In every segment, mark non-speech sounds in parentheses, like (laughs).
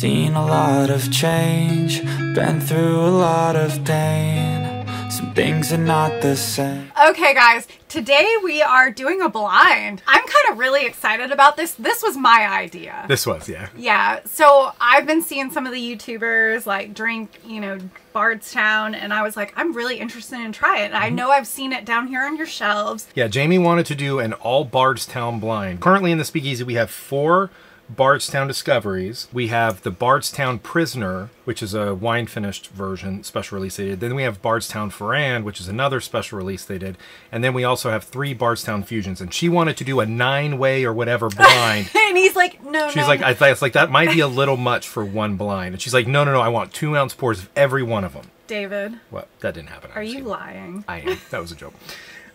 Seen a lot of change, been through a lot of pain. Some things are not the same. Okay, guys, today we are doing a blind. I'm kind of really excited about this. This was my idea. This was, yeah. Yeah, so I've been seeing some of the YouTubers like drink, you know, Bardstown, and I was like, I'm really interested in try it. And I mm-hmm. know I've seen it down here on your shelves. Yeah, Jaime wanted to do an all Bardstown blind. Currently in the speakeasy, we have four Bardstown discoveries. We have the Bardstown Prisoner, which is a wine finished version, special release they did. Then we have Bardstown Ferrand, which is another special release they did. And then we also have three Bardstown fusions. And she wanted to do a nine way or whatever (laughs) blind. and he's like, no, She's no, like, no. I thought it's like that might be a little much for one blind. And she's like, no, no, no, I want two ounce pours of every one of them. David, What? That didn't happen. are you lying? I am. That was a joke.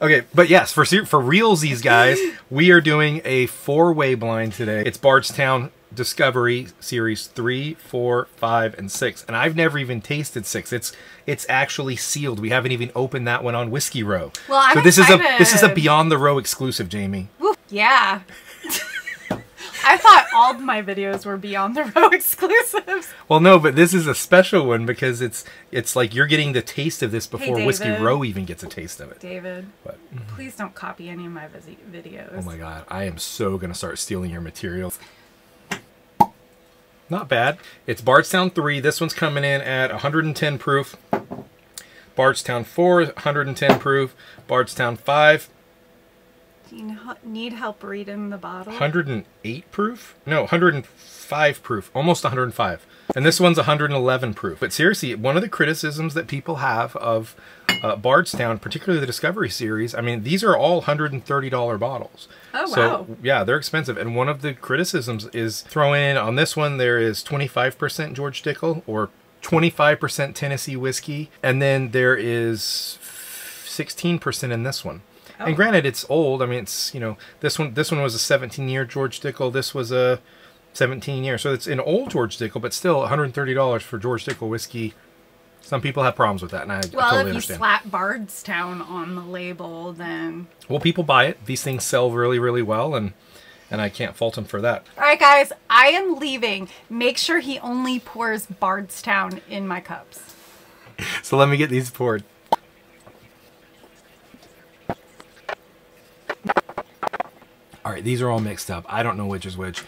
Okay, but yes, for for realsies, guys, we are doing a four way blind today. It's Bardstown Discovery Series three, four, five, and six, and I've never even tasted six. It's it's actually sealed. We haven't even opened that one on Whiskey Row. Well, I'm so this is a this is a. Beyond the Row exclusive, Jaime. Woo, yeah. (laughs) I thought all my videos were Beyond the Row (laughs) exclusives. Well, no, but this is a special one because it's it's like you're getting the taste of this before Whiskey Row even gets a taste of it. David, But please don't copy any of my videos. Oh my god, I am so gonna start stealing your materials. Not bad. It's Bardstown 3. This one's coming in at 110 proof. Bardstown 4, 110 proof. Bardstown 5, Do you need help reading the bottle? 108 proof? No, 105 proof. Almost 105. And this one's 111 proof. But seriously, one of the criticisms that people have of uh, Bardstown, particularly the Discovery series, I mean, these are all $130 bottles. Oh, so, wow. Yeah, they're expensive. And one of the criticisms is throw in on this one, there is 25% George Dickel or 25% Tennessee whiskey. And then there is 16% in this one. Oh. And granted, it's old. I mean, it's you know this one. This one was a 17 year George Dickel. This was a 17 year. So it's an old George Dickel, but still 130 dollars for George Dickel whiskey. Some people have problems with that, and I, I well, totally if you understand. slap Bardstown on the label, then. well, people buy it. These things sell really, really well, and and I can't fault them for that. All right, guys, I am leaving. Make sure he only pours Bardstown in my cups. (laughs) So let me get these poured. All right, these are all mixed up. I don't know which is which.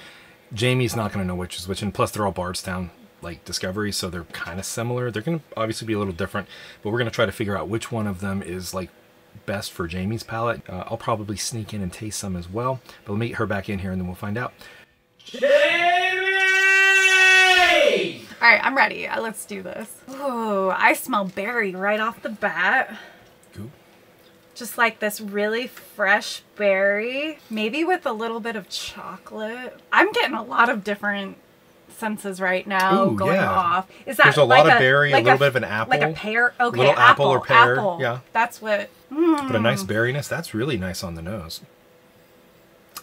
Jaime's not going to know which is which, and plus they're all Bardstown like discoveries, so they're kind of similar. They're going to obviously be a little different, but we're going to try to figure out which one of them is like best for Jaime's palate. Uh, I'll probably sneak in and taste some as well, but let me get her back in here and then we'll find out. Jaime! All right, I'm ready. Uh, Let's do this. Oh, I smell berry right off the bat. Just like this really fresh berry, maybe with a little bit of chocolate. I'm getting a lot of different senses right now Ooh, going yeah. off. Is that There's a like lot of berry, a little bit of an apple, like a apple. pear? Okay, Little apple or pear, apple. yeah. that's what. But a Hmm. nice berryness, that's really nice on the nose.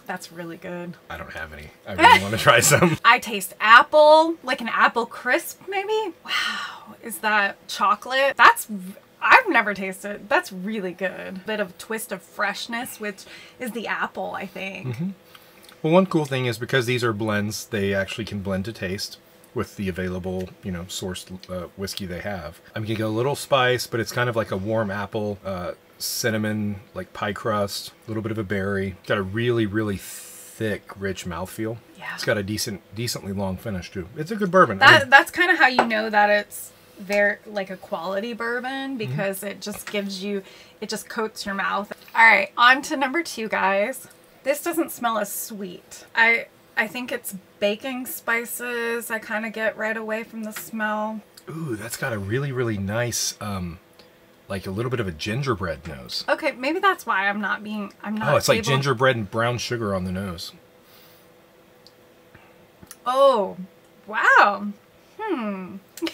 That's really good. I don't have any. I really want to try (laughs) some. I taste apple, like an apple crisp, maybe. Wow, is that chocolate? That's I've never tasted. That's really good. Bit of twist of freshness, which is the apple, I think. Mm-hmm. Well, one cool thing is because these are blends, they actually can blend to taste with the available, you know, sourced uh, whiskey they have. I'm gonna get a little spice, but it's kind of like a warm apple, uh, cinnamon, like pie crust, a little bit of a berry. Got a really, really thick, rich mouthfeel. Yeah. It's got a decent, decently long finish too. It's a good bourbon. I mean, that's kind of how you know that it's very like a quality bourbon because it just gives you it just coats your mouth. All right, on to number 2, guys. This doesn't smell as sweet. I I think it's baking spices. I kind of get right away from the smell. ooh, that's got a really, really nice, um, like a little bit of a gingerbread nose. Okay, maybe that's why I'm not being. I'm not. Oh, it's like able- gingerbread and brown sugar on the nose. Oh, wow. Hmm. (laughs)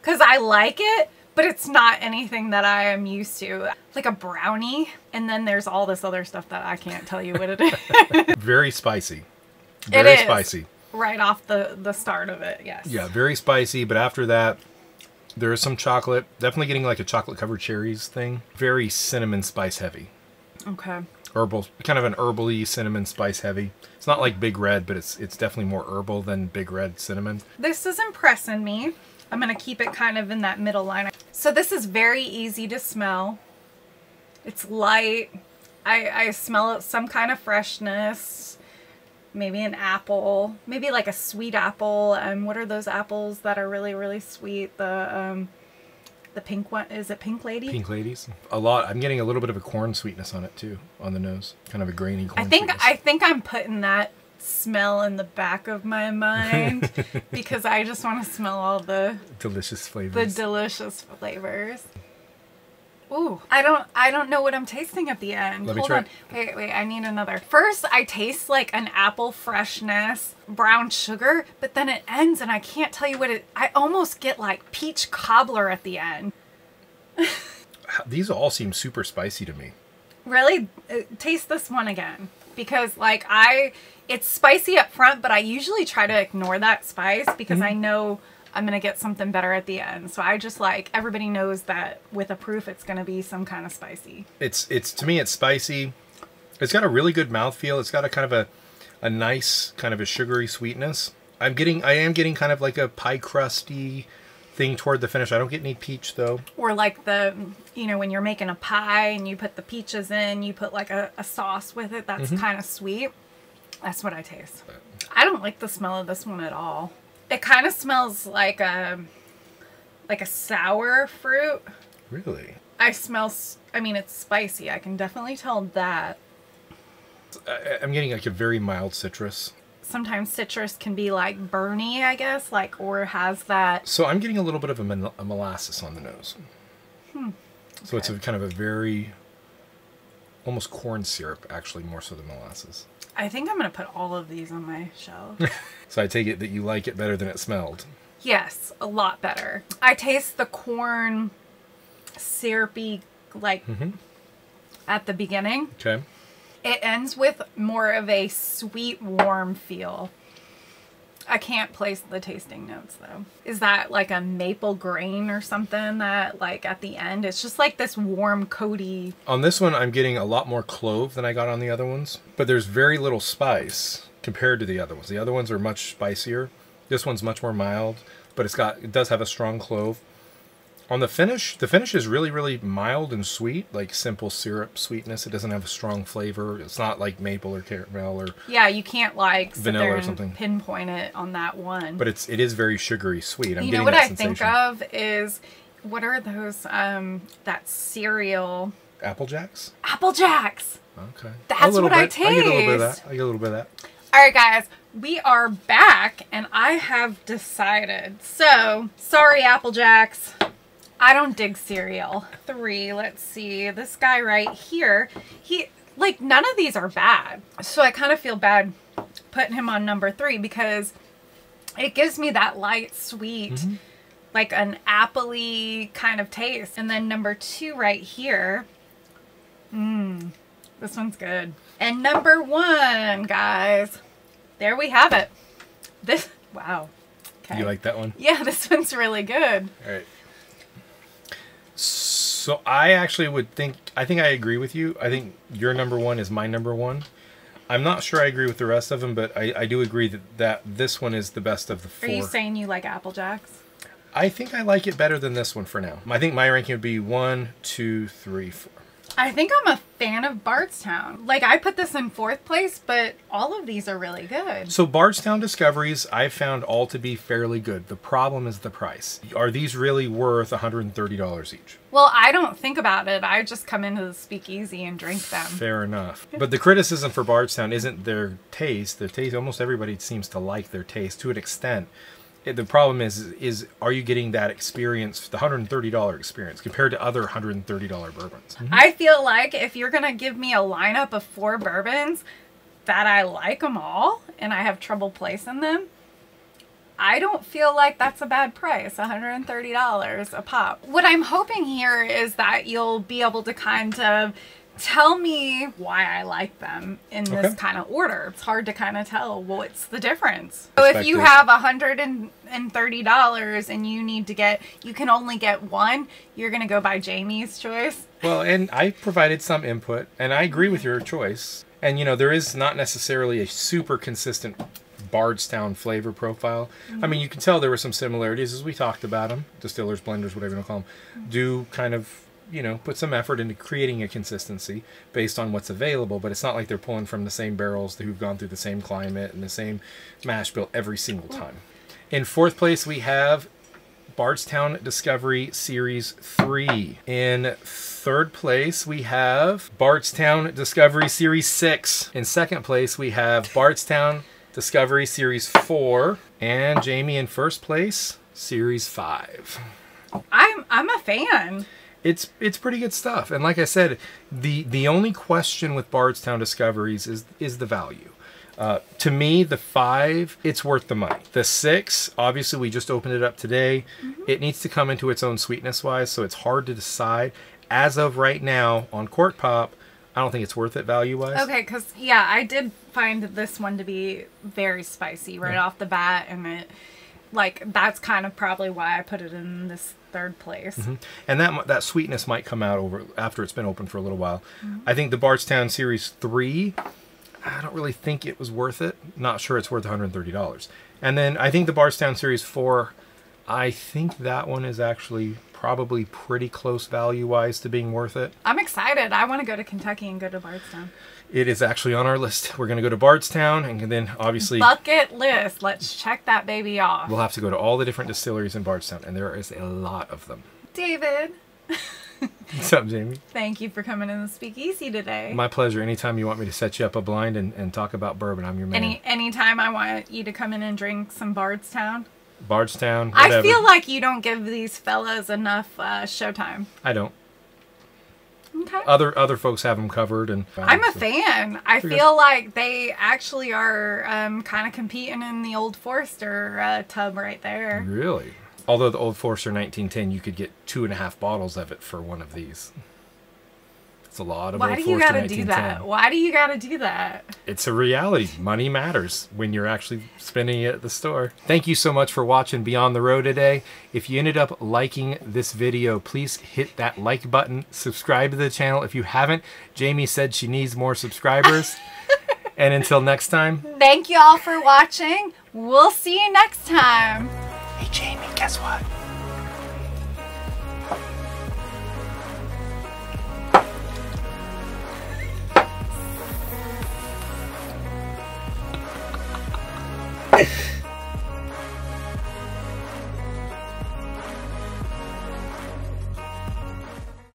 Because I like it, but it's not anything that I am used to. Like a brownie, and then there's all this other stuff that I can't tell you what it is. (laughs) Very spicy. It Very is. spicy. right off the the start of it. Yes. Yeah, very spicy, but after that, there is some chocolate. Definitely getting like a chocolate covered cherries thing. Very cinnamon spice heavy. Okay. Herbal, kind of an herbally cinnamon spice heavy. It's not like Big Red, but it's it's definitely more herbal than Big Red cinnamon. This is impressing me. I'm going to keep it kind of in that middle line. So this is very easy to smell. It's light. I, I smell some kind of freshness. Maybe an apple. Maybe like a sweet apple. And what are those apples that are really, really sweet? The um, the pink one. Is it Pink Lady? Pink ladies, a lot. I'm getting a little bit of a corn sweetness on it too, on the nose, kind of a grainy corn. I think sweetness. I think I'm putting that smell in the back of my mind (laughs) because I just want to smell all the delicious flavors. the delicious flavors. Ooh, I don't I don't know what I'm tasting at the end. Let Hold try on. Wait, wait, I need another. First, I taste like an apple freshness, brown sugar, but then it ends and I can't tell you what it I almost get like peach cobbler at the end. (laughs) These all seem super spicy to me. Really? Uh, taste this one again because like I it's spicy up front, but I usually try to ignore that spice because Mm-hmm. I know I'm going to get something better at the end. So I just like everybody knows that with a proof it's going to be some kind of spicy. It's it's to me it's spicy. It's got a really good mouthfeel. It's got a kind of a a nice kind of a sugary sweetness. I'm getting I am getting kind of like a pie crusty thing toward the finish. I don't get any peach though. Or like the, you know, when you're making a pie and you put the peaches in, you put like a, a sauce with it that's Mm-hmm. kind of sweet. That's what I taste. I don't like the smell of this one at all. It kind of smells like a, like a sour fruit. Really? I smell, I mean, it's spicy. I can definitely tell that. I'm getting like a very mild citrus. Sometimes citrus can be like burny, I guess, like, or has that. So I'm getting a little bit of a, a molasses on the nose. Hmm. So it's a kind of a very almost corn syrup, actually more so than molasses. I think I'm going to put all of these on my shelf. (laughs) So I take it that you like it better than it smelled. Yes, a lot better. I taste the corn syrupy like at the beginning. Okay. It ends with more of a sweet warm feel. I can't place the tasting notes though. Is that like a maple grain or something that like at the end it's just like this warm coaty On this one, I'm getting a lot more clove than I got on the other ones, but there's very little spice compared to the other ones. The other ones are much spicier. This one's much more mild, but it's got it does have a strong clove. On the finish, the finish is really really mild and sweet, like simple syrup sweetness. It doesn't have a strong flavor. It's not like maple or caramel or Yeah, you can't like sit Vanilla there or something. pinpoint it on that one. but it's it is very sugary sweet. I'm you know what I sensation. think of is what are those um that cereal Apple Jacks? Apple Jacks. Okay. That's what I bit. I get a little bit of that. I get a little bit of that. All right, guys, we are back, and I have decided. So, sorry, Apple Jacks. I don't dig cereal. Three, let's see. This guy right here, he, like, none of these are bad. So I kind of feel bad putting him on number three because it gives me that light, sweet, mm-hmm. like an appley kind of taste. And then number two right here, mmm, this one's good. And number one, guys, there we have it. This, wow. Okay. You like that one? Yeah, (laughs) this one's really good. All right. So I actually would think I think I agree with you. I think your number one is my number one. I'm not sure I agree with the rest of them, but I, I do agree that, that this one is the best of the four. Are you saying you like Apple Jacks? I think I like it better than this one for now. I think my ranking would be one, two, three, four. I think I'm a fan of Bardstown. Like, I put this in fourth place, but all of these are really good. So Bardstown Discoveries, I found all to be fairly good. The problem is the price. Are these really worth $130 each? Well, I don't think about it. I just come into the speakeasy and drink them. Fair enough. But the criticism for Bardstown isn't their taste. Their taste, almost everybody seems to like their taste to an extent. The problem is, is are you getting that experience, the $130 experience, compared to other $130 bourbons? Mm-hmm. I feel like if you're to give me a lineup of four bourbons that I like them all and I have trouble placing them, I don't feel like that's a bad price, $130 a pop. What I'm hoping here is that you'll be able to kind of tell me why I like them in this Okay. kind of order. It's hard to kind of tell what's the difference. So if you have a hundred and and thirty dollars and you need to get, you can only get one. You're gonna go by Jaime's choice. Well, and I provided some input, and I agree with your choice. And you know, there is not necessarily a super consistent Bardstown flavor profile. I mean, you can tell there were some similarities as we talked about them. Distillers, blenders, whatever you want to call them, do kind of you know put some effort into creating a consistency based on what's available. But it's not like they're pulling from the same barrels who've gone through the same climate and the same mash bill every single time. In fourth place, we have Bardstown Discovery Series 3. In third place, we have Bardstown Discovery Series 6. In second place, we have Bardstown Discovery Series 4. And Jaime in first place, Series 5. I'm I'm a fan. It's it's pretty good stuff. And like I said, the the only question with Bardstown Discoveries is is the value. Uh, to me, the five, it's worth the money. The six, obviously, we just opened it up today. It needs to come into its own sweetness wise, so it's hard to decide. As of right now, on Cork Pop, I don't think it's worth it value wise. Okay, because yeah, I did find this one to be very spicy right Yeah. off the bat, and it like that's kind of probably why I put it in this third place. Mm-hmm. And that that sweetness might come out over after it's been open for a little while. I think the Bardstown Series Three, I don't really think it was worth it. Not sure it's worth one hundred thirty dollars. And then I think the Bardstown Series Four, I think that one is actually probably pretty close value wise to being worth it. I'm excited. I want to go to Kentucky and go to Bardstown. It is actually on our list. We're gonna go to Bardstown, and then obviously Bucket list. Let's check that baby off. we'll have to go to all the different distilleries in Bardstown, and there is a lot of them. David, (laughs) What's up, Jaime? thank you for coming in the speakeasy today. My pleasure. Anytime you want me to set you up a blind and, and talk about bourbon, I'm your man. Any anytime I want you to come in and drink some Bardstown. Bardstown. I feel like you don't give these fellas enough uh, showtime. I don't. Okay. Other other folks have them covered, and I'm a so- fan. I Pretty feel like they actually are um, kind of competing in the old Forester uh, tub right there. Really? Although the Old Forester 1910, you could get two and a half bottles of it for one of these. It's a lot of Why do you gotta do that? Why do you gotta do that? It's a reality. Money matters when you're actually spending it at the store. Thank you so much for watching Beyond the Row today. If you ended up liking this video, please hit that like button. Subscribe to the channel if you haven't. Jaime said she needs more subscribers. (laughs) and until next time, Thank you all for watching. We'll see you next time. hey Jaime, guess what?